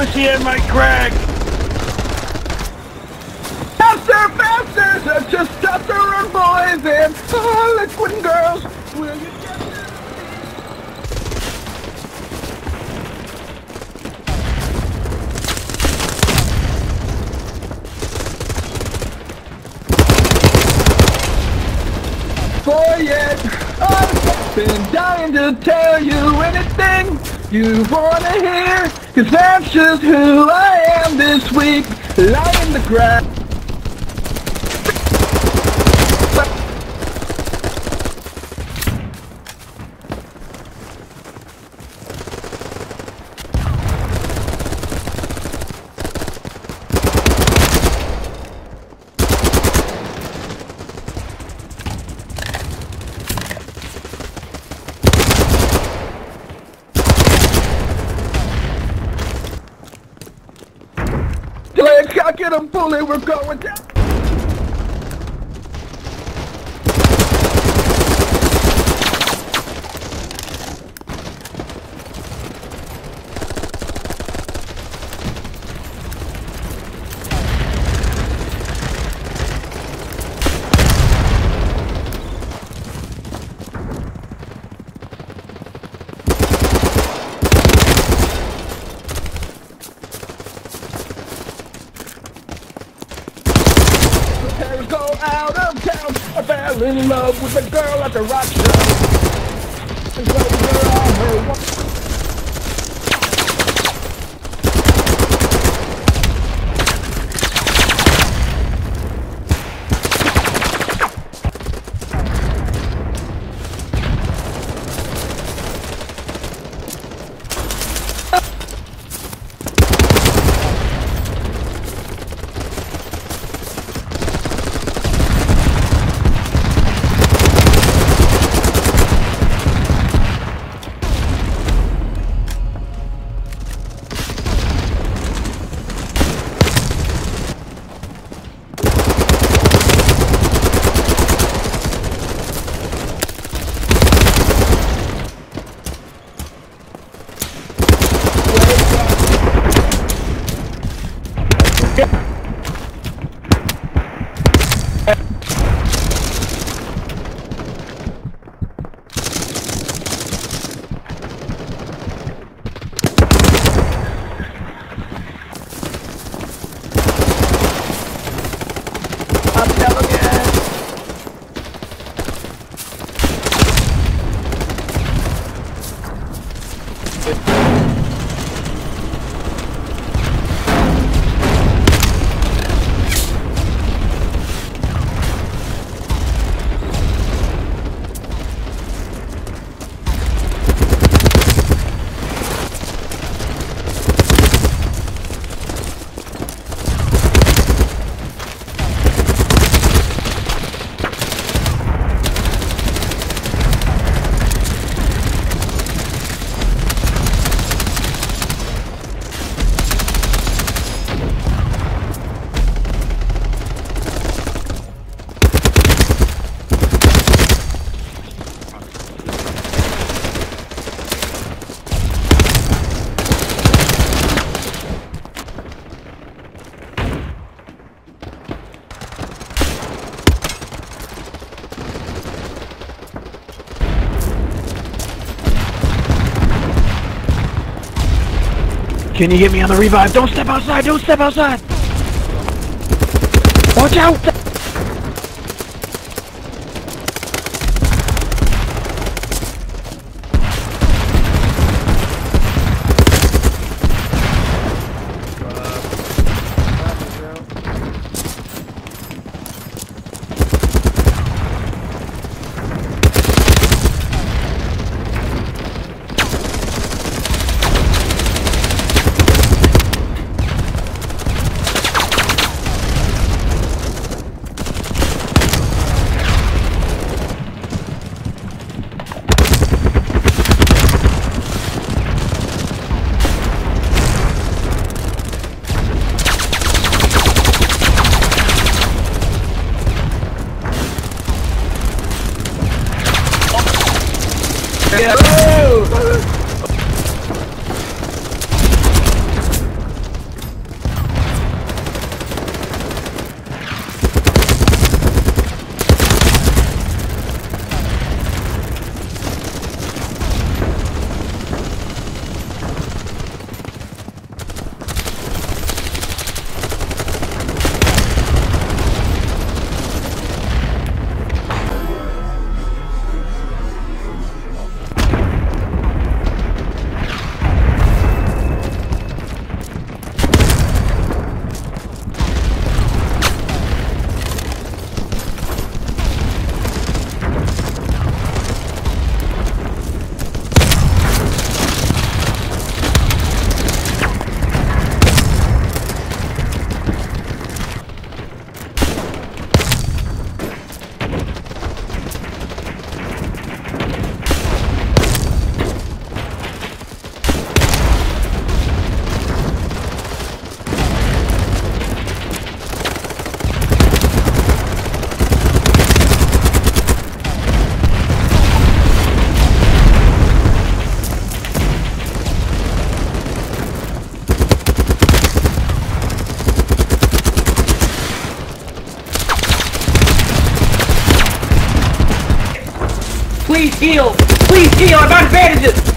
pussy and my crack. Faster, faster, such a stutterer boys and ah, harlequin girls. Will you get? For yet, I've been dying to tell you anything you wanna hear, cause that's just who I am this week, lying in the ground. Get them fully, we're going down. Prepare go out of town. I fell in love with a girl at the rock show. And so we're on her Can you get me on the revive? Don't step outside! Don't step outside! Watch out! Yeah. Please heal! Please heal! I'm out of bandages!